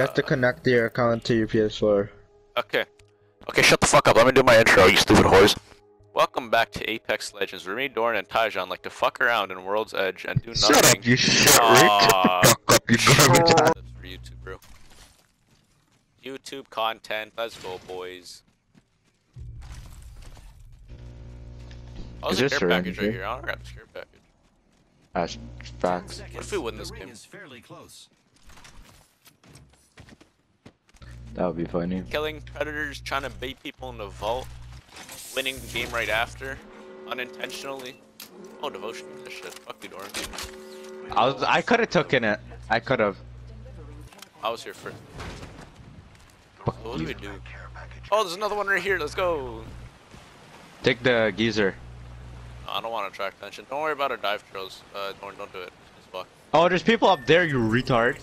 You have to connect your account to your PS4. Okay. Okay, shut the fuck up. Let me do my intro, you stupid whores. Welcome back to Apex Legends, where me, Dorn, and Tyjon like to fuck around in World's Edge and do nothing. Shut up, you shit, Rick. Shut uh, fuck up, you garbage. That's for YouTube, bro. YouTube content. Let's go, boys. Oh, Is there's a this care package right here? here. I don't grab this care package. That's facts. What if we win this game? is fairly close. That would be funny. Killing predators, trying to bait people in the vault, winning the game right after, unintentionally. Oh, devotion. This shit. Fuck you, Dorn. I was, I could have taken it. I could have. I was here first. What do we do? Oh, there's another one right here. Let's go. Take the geezer. I don't want to attract attention. Don't worry about our dive trails. Uh, don't, don't do it. Fuck. Oh, there's people up there, you retard.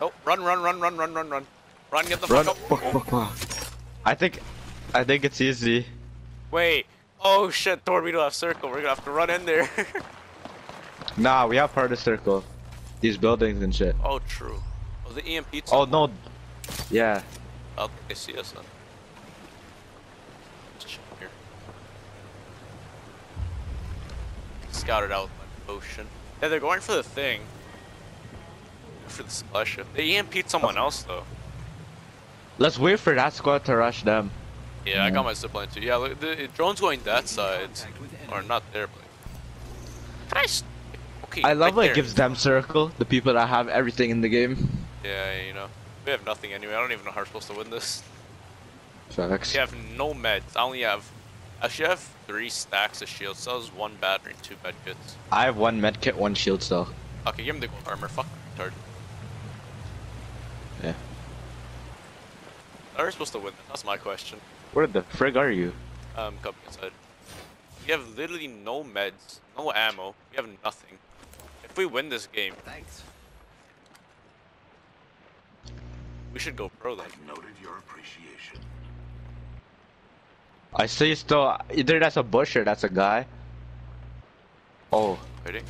Oh, run, run, run, run, run, run, run. Run, get the Run. fuck up. I think, I think it's easy. Wait. Oh shit, Thor, we have circle. We're gonna have to run in there. Nah, we have part of the circle. These buildings and shit. oh, true. Oh, the EMP team. Oh no. Yeah. I they see us then. Here. Scouted out with my potion. Yeah, they're going for the thing. For the splash ship. They EMP'd someone else though. Let's wait for that squad to rush them. Yeah, I got my zipline too. Yeah, look, the drone's going that side. Or not there, but. Can I s- Okay. I love right how it gives them circle, the people that have everything in the game. Yeah, you know. We have nothing anyway. I don't even know how we're supposed to win this. Facts. We have no meds. I only have. Actually, I have three stacks of that was one battery, and two med kits. I have one med kit, one shield still. Okay, give him the gold armor. Fuck retard. Yeah. How are we supposed to win this? That's my question. Where the frig are you? Um, come inside. We have literally no meds, no ammo. We have nothing. If we win this game, Thanks. we should go pro then. I've Noted your appreciation. I see still, either that's a bush or that's a guy. Oh, Waiting.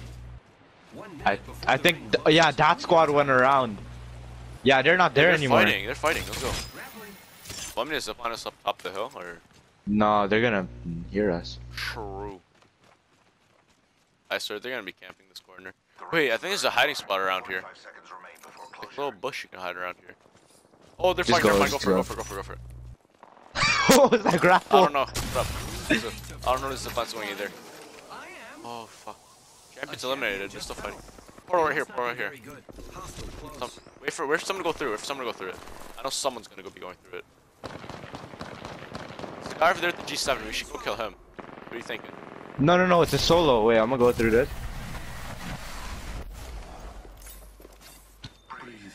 I I think, th- yeah, that squad went around. Yeah, they're not there they're anymore. fighting. They're fighting. Let's go. Grappling. Want me to zipline us up top the hill or? No, they're gonna hear us. True. I swear they're gonna be camping this corner. Wait, I think there's a hiding spot around here. Like a little bush you can hide around here. Oh, they're Just fighting. They're go, fighting. Go for it. Go go. for it. Go for it. Go for it. what was that I grapple? don't know. Hold up. There's don't know if the zipline swing either. I am. Oh fuck. Champion's eliminated. They're still fighting. Pour over here. Pour over here. Very good. Hostile close. Some, wait for wait for someone to go through. Wait for someone to go through it. I know someone's gonna go be going through it. There's a guy over there at the G7. We should go kill him. What are you thinking? No, no, no, it's a solo. Wait, I'm gonna go through this.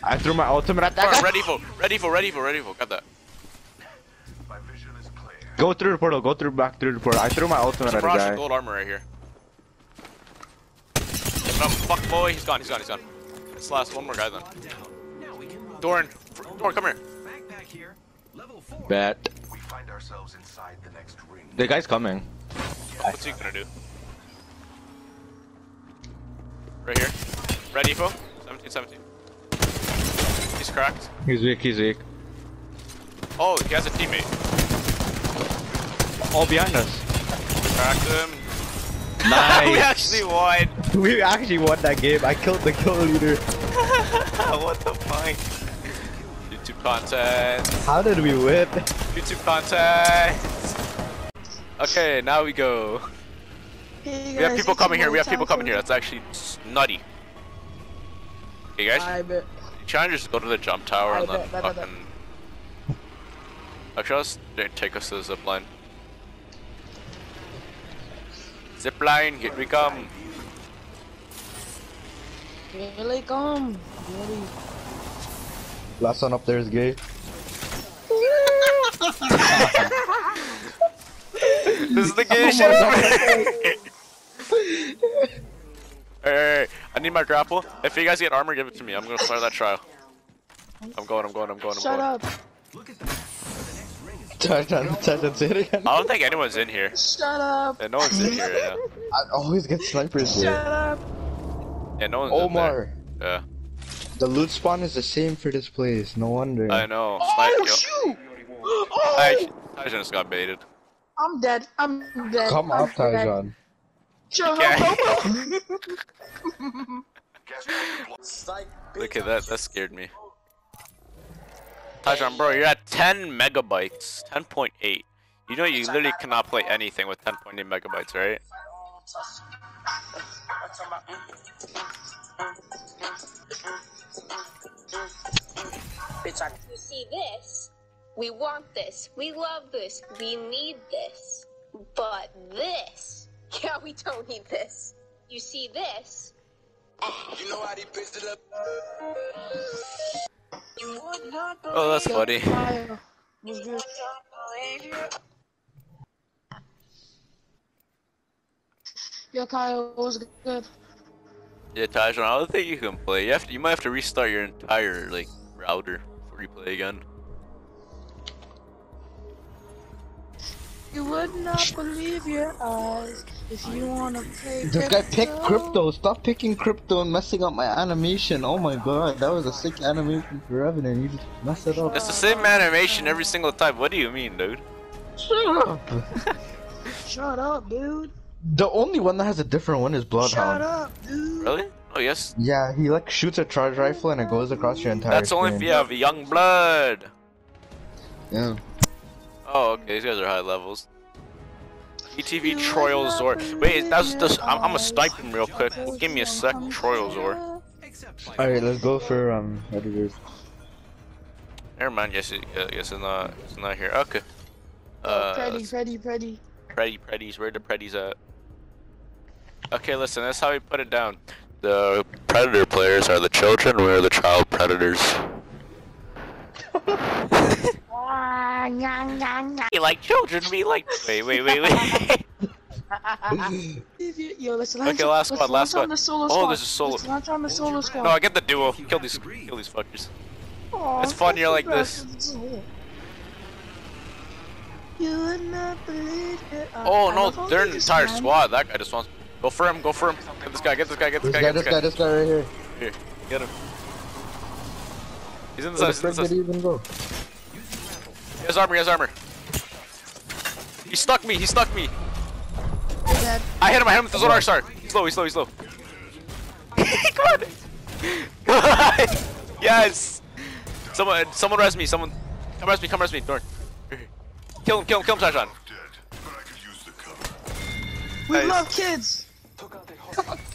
I threw my ultimate at that Alright, guy. ready for, ready for, ready for, ready for. Got that. Go through the portal, go through back through the portal. I threw my ultimate There's at a guy. gold armor right here. No, fuck boy, he's gone, he's gone, he's gone. It's the last one more guy then. Squad down. Now we can move. Doran, Doran, come here. Backpack. Level four. Bet. We find ourselves inside the next ring. The guy's coming. What's he gonna do? Right here. Ready, Fo? 17, 17. He's cracked. He's weak, he's weak. Oh, he has a teammate. All behind us. Cracked him. we actually won. we actually won that game. I killed the kill leader. what the fuck? YouTube content. How did we whip? YouTube content. Okay, now we go. Hey We have people coming here. We have people coming here. That's actually s- nutty. Okay, guys. I bet. Trying to just go to the jump tower I and then bet, fucking. Actually, let's take us to the zip line. Zip line, here we come. Here they come. Really. Last one up there is gay. This is the Oh shit. Hey, hey, hey, I need my grapple. If you guys get armor, give it to me. I'm gonna start that trial. I'm going, I'm going, I'm going, I'm Shut going. up. Look at the map. The next ring is Try to try to say it again. I don't think anyone's in here. Shut up. Yeah, no one's in here right now. I always get snipers Shut here. up. Yeah, no one's in Omar. there. Yeah. The loot spawn is the same for this place. No wonder. I know. Oh Snipe- shoot! Oh! I, Oh, I just got baited. I'm dead. I'm dead. Come I'm up, dead. Tyjon. Shut Okay. up. Gas trap deployed. Okay, that that scared me. Tajon, bro, you're at 10 megabytes, 10.8. You know you literally cannot play anything with 10.8 megabytes, right? You see this? We want this. We love this. We need this. But this, yeah, we don't need this. You see this? You know how they pissed it up? You would not Oh, that's funny. Fire. Was good. Yo, Kyle, was good. Yeah, Tajon, I don't think you can play. You have to, you might have to restart your entire like router before you play again. You would not believe your eyes if you wanna play. This guy picked crypto. Stop picking crypto and messing up my animation. Oh my god, that was a sick animation for Revenant. You just messed it up. It's the same animation every single time. What do you mean, dude? Shut up. Shut up, dude. The only one that has a different one is Bloodhound. Shut Bloodhound. up, dude. Really? Oh yes. Yeah, he like shoots a charge rifle and it goes across your entire. That's only if you have young blood. Yeah. Oh, okay. These guys are high levels. ETV You Troyal Zor. Wait, that's believe just. I'm, I'm gonna eyes snipe him real quick. if Give me a sec. come Troyal Zor. All right, let's go for um editors. Never mind. Yes, it, uh, yes, it's not. It's not here. Okay. Oh, Uh, Freddy, Freddy, Freddy. Preddy, Preddies. Where the Preddies at? Okay, listen. That's how we put it down. The predator players are the children. We're the child predators. We like children. We like. Wait, wait, wait, wait. Yo, let's Okay, last let's squad, last launch on squad. the solo Oh, squad. there's a solo- Let's launch on the solo squad. no, I get the duo. Kill these. Kill these fuckers. Aw, it's fun, you're like this. You would not believe it. Oh no, they're an entire squad. That guy just wants. Go for him. Go for him. Get this guy. Get this guy. Get this This guy. guy, Get this guy, this guy right here. Here, get him. He's in the Where the side. He's in the did side. he even go? He has armor. He has armor. He stuck me. He stuck me. Dead. I hit him. I hit him with the Zonar Star. He's low. He's low. He's low. Come on. Yes. Someone. Someone res me. Someone. Come res me. Come res me. Dorn. Here, here. Kill him. Kill him. Kill him, Tashan. We Nice. love kids.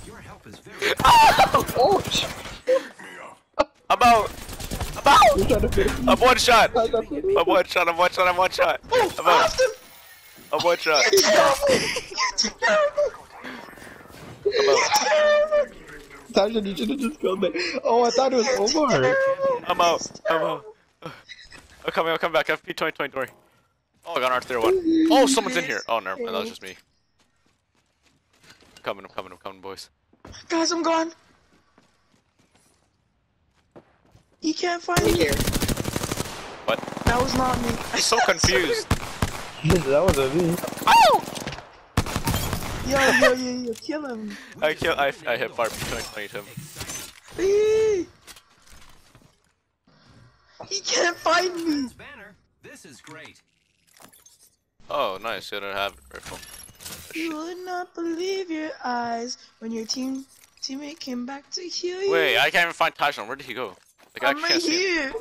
Your help is very Oh, I'm out. I'm out. You're trying to fit it. I'm one shot. I got it. I'm one shot. I'm one shot. I'm one shot. I'm out. I'm one shot. I'm out. Tasha, you should have just killed me. Oh, I thought it was over. I'm out. I'm out. I'm coming. I'm coming back. FP 2020. Don't worry. Oh, I got an R31. Oh, someone's in here. Oh, never mind. That was just me. I'm coming. I'm coming. I'm coming, boys. Guys, I'm gone. You can't find me here. What? That was not me. I'm so confused. that was a me. Oh! Yo, yo, yo, yo, kill him. I kill. I, I hit FP 2020 him. He can't find me. banner. This is great. Oh, nice. You don't have it, rifle. You would not believe your eyes when your team teammate came back to heal you. Wait, I can't even find Tashan. Where did he go? Like, I I'm can't right see him. here.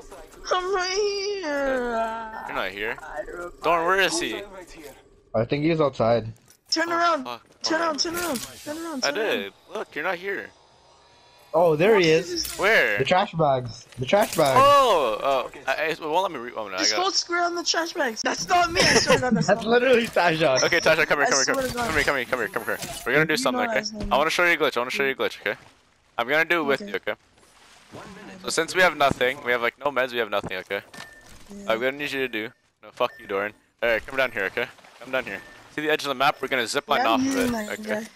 I'm right here. You're not here. Dorn, where is he? I think he's outside. Turn oh, around. Fuck. Turn Oh, around. Turn around. Turn around. I Turn around. did. Look, you're not here. Oh, there he is. Where? The trash bags. The trash bags. Oh, oh. I, I, it won't let me read. Oh, no, I Just got. hold square on the trash bags. That's not me. I swear to God, that's, That's not me. literally Tasha. Okay, Tasha, come here, come here, come here, come here, come here, come here, come here. We're gonna do You something, okay? his. I want to show you a glitch. I want to show you a glitch, okay? I'm gonna do it with Okay. you, okay? So since we have nothing, we have like no meds, we have nothing, okay? Yeah. I'm gonna need you to do. No, fuck you, Doran. Alright, come down here, okay? Come down here. See the edge of the map? We're gonna zip line Yeah, off of it, okay? guy.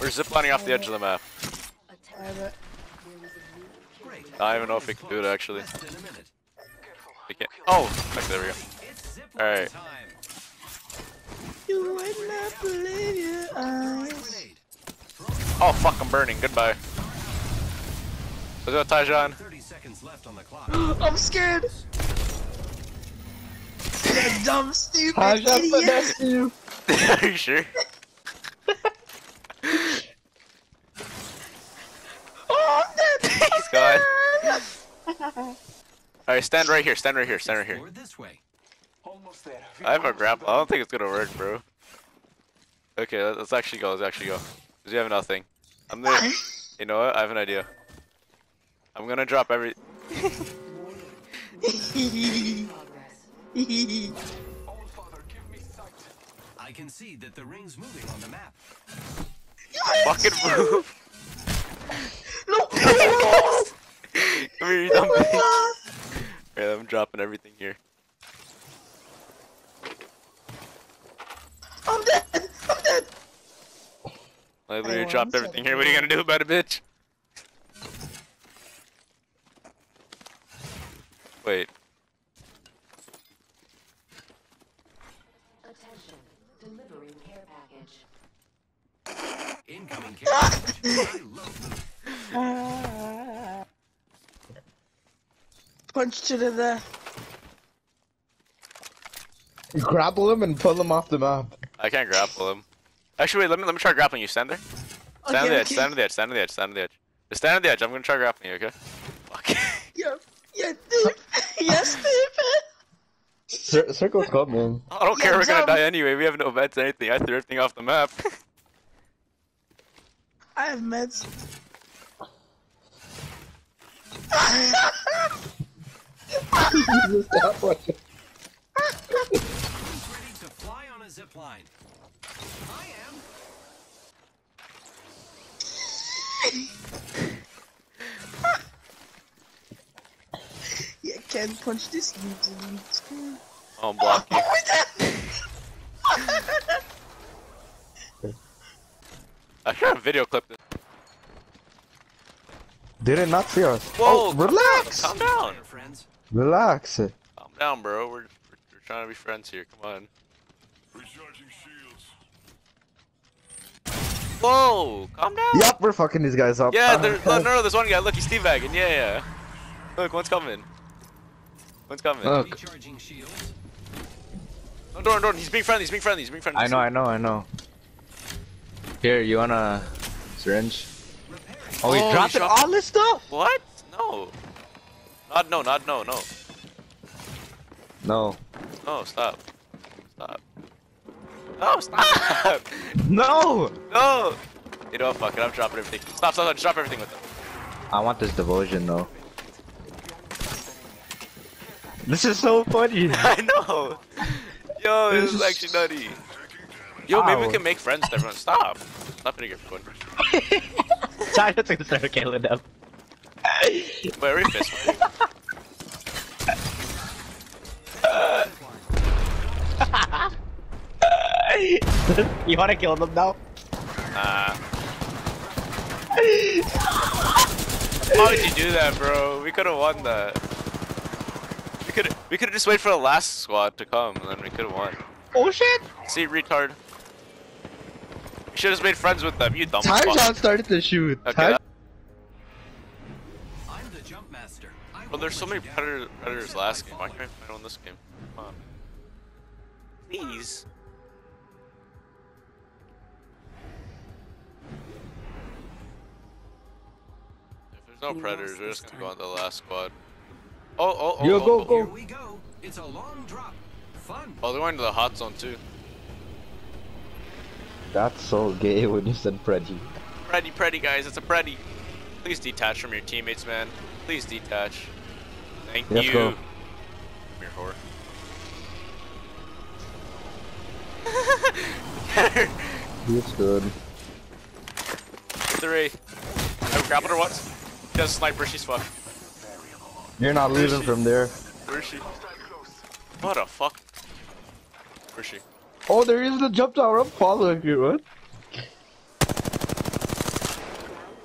We're zip lining off the edge of the map. I bet. Great. I don't even know if we can do it actually. Less than a minute. We can't. Oh, okay, there we go. Alright. You would not believe your eyes. Oh fuck, I'm burning. Goodbye. Let's go, Tajan. 30 seconds left on the clock. I'm scared. You dumb, stupid Taja idiot. you. Are you sure? Oh, I'm dead. He's gone. Alright, stand right here, stand right here, stand right here. Forward this way. Almost there. I have a grapple. I don't think it's gonna work, bro. Okay, let- let's actually go, let's actually go. Because we have nothing. I'm there. You know what? I have an idea. I'm gonna drop every. I can see that the ring's moving on the map. Fucking move! no. Come here, you dumb bitch. Alright, I'm dropping everything here. I'm dead. I'm dead. I literally dropped everything here. What are you gonna do about it, bitch? Wait. Attention, delivering care package. Incoming care package. High low. Punch to the there. You grapple him and pull him off the map. I can't grapple him. Actually, wait. Let me let me try grappling you. Stand there. Stand on the edge. okay. Stand on the edge. Stand on the edge. Stand on the edge. Stand on the edge. I'm gonna try grappling you. Okay. Fuck. Yeah, yeah, dude. yes, stupid. Cir- circle's coming. I don't Yeah, care. We're gonna die anyway. We have no meds or anything. I threw everything off the map. I have meds. Stop watching. Ready to fly on a zip line? I am. yeah, can't punch this easily. I'll block you. I should have video clipped it. Did it not see us? Whoa! oh, calm relax. Calm down. Friends. Relax. Calm down, bro. We're, we're, we're trying to be friends here. Come on. Recharging shields. Whoa! Calm down. Yep, we're fucking these guys up. Yeah, there, no, no, there's one guy. Look, he's teabagging. Yeah, yeah. Look, one's coming. One's coming. Oh. Recharging shields. No, Doran, Doran, he's being friendly. He's being friendly. He's being friendly. I know, I know, I know. Here, you want a syringe? Oh, he Oh, dropped he it dropped- all this stuff? What? No. Not no, not no, no. No. No, stop. Stop. No, stop! No! no! You know what, fuck it, I'm dropping everything. Stop, stop, stop, just drop everything with them. I want this devotion though. This is so funny. I know! Yo, this is This- actually nutty. Yo, maybe we can make friends with everyone. Stop! Stop hitting your phone. Sorry, to start killing them. Wait, are we fist fighting? you wanna kill them now? Nah. Why would you do that, bro? We could have won that. We could we could have just waited for the last squad to come, and then we could have won. Oh shit! See, retard. You should have just made friends with them, you dumb fuck. Tarzan started to shoot. Okay, Tar- I'm the jump master. I Well, there's so many let you down. predator, predators last game. Why can't I find one this game? Come on. Please. No We predators, we're just gonna go on the last squad. Oh, oh, oh, Yo, oh, go, oh. go. Here we go. It's a long drop. Fun. Oh, they're going to the hot zone too. That's so gay when you said Freddy. Preddy, Preddy, guys, it's a Preddy. Please detach from your teammates, man. Please detach. Thank Let's you. go. Come here, whore. He's good. Three. I grappled her once. She has a sniper, she's fucked. You're not Where is leaving from there. Where is she? What the fuck? Where is she? Oh, there is the jump tower. I'm following you. What?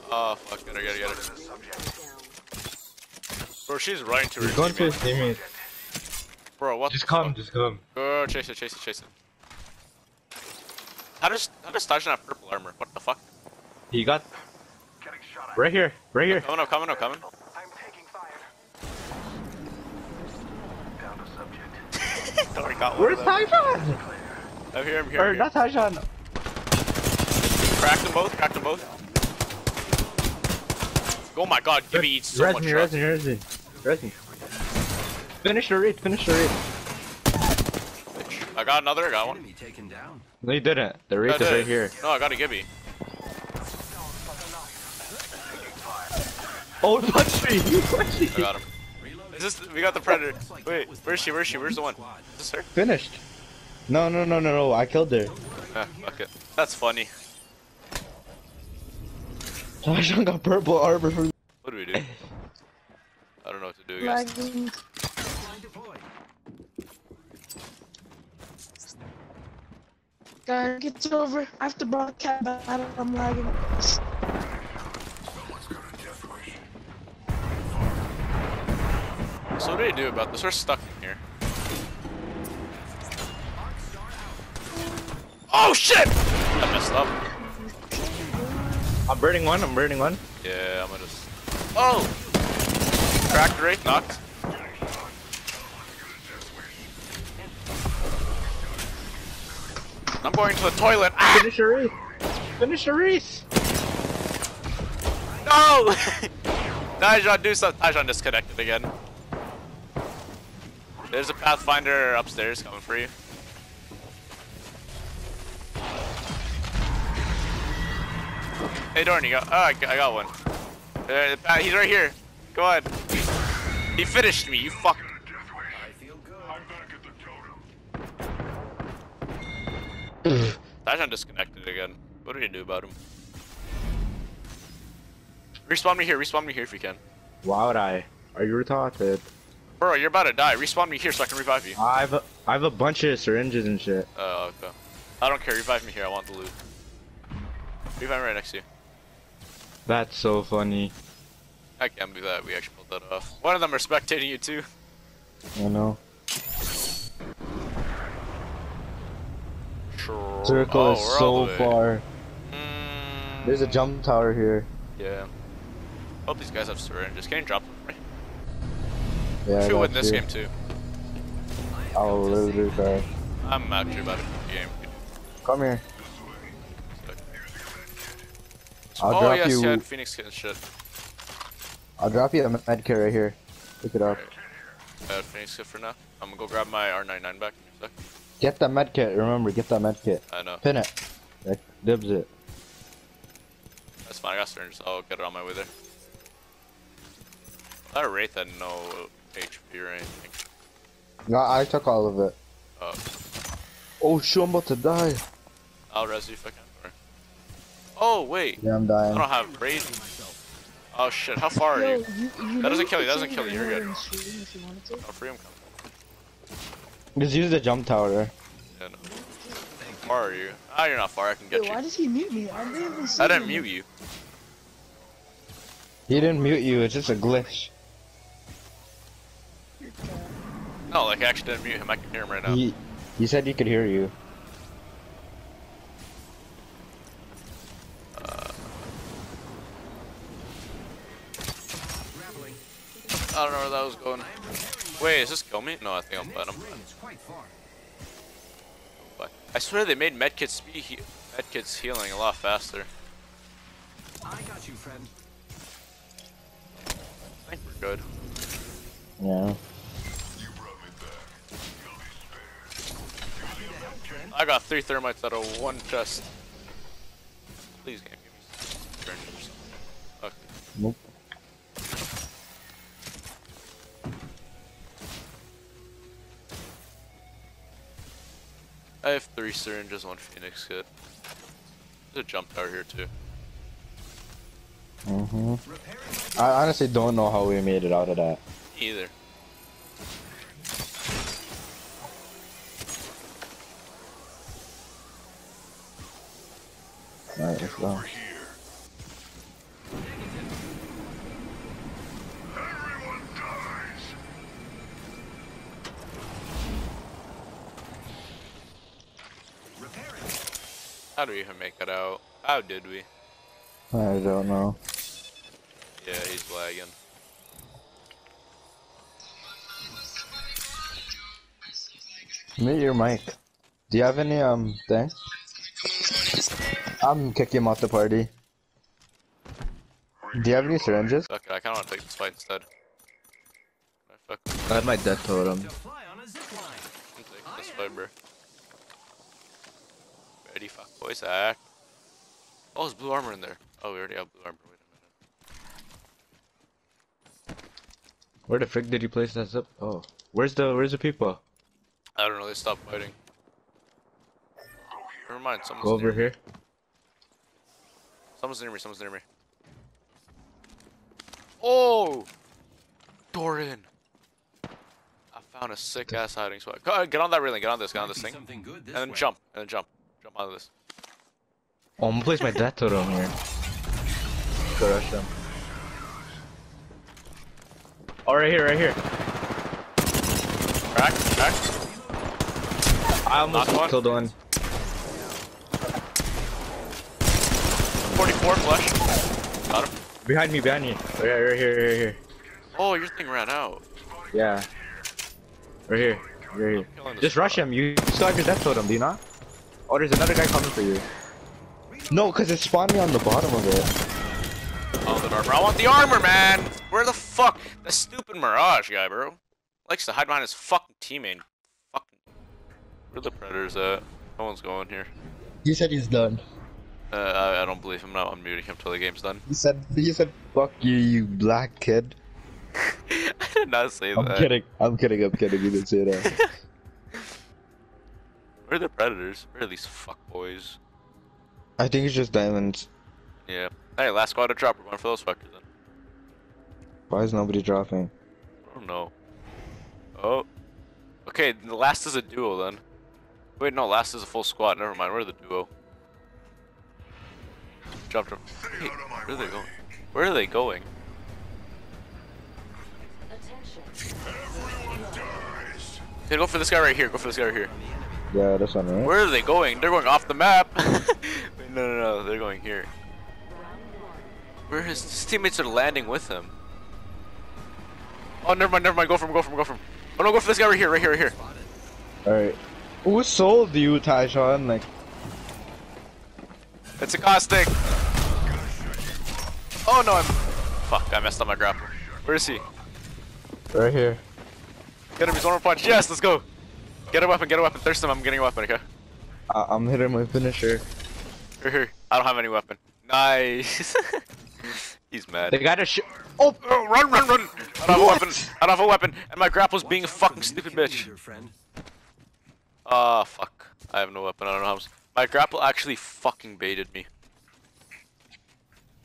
Oh, ah, fuck, get her, get her, get her. Bro, she's running to her He's going to his teammate. Bro, what Just come, fuck? just come. Go, chase it, chase it, chase it. How does, how does Tajan have purple armor? What the fuck? He got. Right here, right here. Coming up, coming up, coming. I'm taking fire. Down to subject. Already got one. Where's of them. Tyshawn? I'm here, I'm here. Or I'm here. not Tyshawn. Cracked them both, cracked them both. Oh my god, Gibby eats so res much me, shots. res me, res me. Res me. Finish the read, finish the read. I got another, I got one. Enemy taken down. No, you didn't. The I read is right here. No, I got a Gibby. Oh, he punched me! He punched me! I got him. Is this, we got the predator. Wait, where's she, where's she, where's the one? Is this her? Finished. No, no, no, no, no. I killed her. Yeah, fuck it. That's funny. Tyshawn got purple armor from. What do we do? I don't know what to do against Lagging. Line deployed. Guys, get over. I have to broadcast battle. I'm lagging. So what do you do about this? We're stuck in here. Oh shit! I messed up. I'm burning one. I'm burning one. Yeah, I'm gonna just. Oh! Cracked Wraith, knocked. I'm going to the toilet. Ah! Finish the race. Finish the race. No! Dajon, do something. Dajon disconnected again. There's a Pathfinder upstairs coming for you. Hey, Dorn, you got. Oh, I got, one. Uh, he's right here. Go on. He finished me, you fuck. Dajon disconnected again. What do you do about him? Respawn me here, respawn me here if you can. Why would I? Are you retarded? Bro, you're about to die. Respawn me here so I can revive you. I have a, I have a bunch of syringes and shit. Oh, okay. I don't care. Revive me here. I want the loot. Revive me right next to you. That's so funny. I can't believe that we actually pulled that off. One of them are spectating you too. I know. Circle oh, is so the far. Mm, There's a jump tower here. Yeah. Hope these guys have syringes. Can you drop them for me? Yeah, Should win this you. game too. I'll literally die. I'm actually about to win the game. Come here. I'll oh drop yes, you. yeah, Phoenix kit and shit. I'll drop you a med kit right here. Pick it up. I have uh, Phoenix kit for now. I'm gonna go grab my R99 back. in a sec. Get that med kit. Remember, get that med kit. I know. Pin it. Like, dibs it. That's fine. I got syringes. I'll get it on my way there. That Wraith had no HP or anything. No, I took all of it. Oh shoot, I'm about to die. I'll res you if I can. Oh wait, Yeah, I'm dying. I don't have raid. Oh shit, how far are Yo, you? you, you That doesn't kill you, that doesn't kill you, you're your good. order in stream If you wanted to. Oh, free him. Just use the jump tower. Yeah, no. How far are you? Ah, you're not far. I can get Wait, why you. does he mute me? I didn't even see I didn't mute you. He didn't mute you, it's just a glitch. No, like I actually didn't mute him. I can hear him right now. He, he said he could hear you. Grappling. I don't know where that was going. Wait, is this kill me? No, I think I'm fine. I'm Ring is quite far. fine. I swear they made medkits speed he medkits healing a lot faster. I got you, friend. I think we're good. Yeah. I got three thermites out of one chest. Please, game, give me some syringes. Okay. Nope. I have three syringes, one phoenix kit. There's a jump tower here too. hmm I honestly don't know how we made it out of that. Either. Alright, let's go. Everyone dies. Repairing. How do we even make it out? How did we? I don't know. Yeah, he's lagging. Mute your mic. Do you have any um thing? I'm kicking him off the party. Do you have any syringes? Fuck it, I kinda wanna take this fight instead. I fuck I had my death totem. To fly on a zip line. This fight, bro. Ready, fuck boys, act. Oh, there's blue armor in there. Oh, we already have blue armor. Wait a minute. Where the frick did you place that zip? Oh, where's the where's the people? I don't know, they stopped fighting. Never mind, someone's Go over near here. Someone's near me, someone's near me. Oh! Doran! I found a sick ass hiding spot. Go, uh, get on that railing, get on this, get on this Might be thing. Something good this And then way. jump, and then jump. Jump out of this. Oh, I'm gonna place my death totem here. Go rush them. Oh, right here, right here. Crack, crack. I almost Knocked one. killed one. 44 flush. Got him. Behind me, behind me. Right, right here, right here. Oh, your thing ran out. Yeah. Right here, right here. Killing this Just rush him. You still have your death totem, do you not? Oh, there's another guy coming for you. No, cause it spawned me on the bottom of it. Oh, the armor. I want the armor, man! Where the fuck? The stupid Mirage guy, bro. Likes to hide behind his fucking teammate. Fucking. Where the predators at? No one's going here. He said he's done. Uh, I, I don't believe him. I'm not unmuting him till the game's done. He said he said fuck you, you black kid. I did not say that. I'm kidding. I'm kidding. I'm kidding. You didn't say that. Where are the predators? Where are these fuck boys? I think it's just diamonds. Yeah. Hey, last squad to drop. We're going for those fuckers then. Why is nobody dropping? I don't know. Oh. Okay, the last is a duo then. Wait, no, last is a full squad. Never mind. Where are the duo? Jump, jump. Wait, where are they going? Where are they going? Attention. Okay, go for this guy right here. Go for this guy right here. Yeah, this one, right? Where are they going? They're going off the map. Wait, no, no, no. They're going here. Where his, his teammates are landing with him. Oh, never mind, never mind. Go for him, go for him, go for him. Oh no, go for this guy right here, right here, right here. Alright. Who sold you, Tyshawn? Like, It's a caustic. Oh no, I'm. Fuck, I messed up my grapple. Where is he? right here. Get him, he's one more punch. Yes, let's go. Get a weapon, get a weapon. Thirst him, I'm getting a weapon, okay? I I'm hitting my finisher. Here, here. I don't have any weapon. Nice. he's mad. They got a sh- Oh, oh, run, run, run! I don't have a weapon. I don't have a weapon, and my grapple's being a fucking stupid bitch. Leader, friend. Ah, fuck. I have no weapon. I don't know how. I'm s- My grapple actually fucking baited me.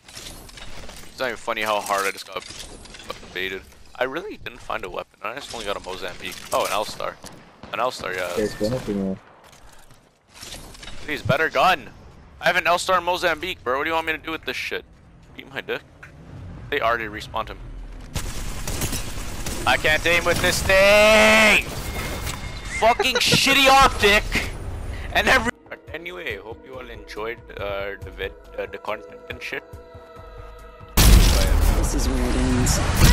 It's not even funny how hard I just got fucking baited. I really didn't find a weapon. I just only got a Mozambique. Oh, an L-Star. An L-Star, yeah. Me. Please, better gun. I have an L-Star in Mozambique, bro. What do you want me to do with this shit? Beat my dick? They already respawned him. I can't aim with this thing! Fucking shitty optic! And every- Anyway, hope you all enjoyed uh, the vid, uh, the content and shit. This is where it ends.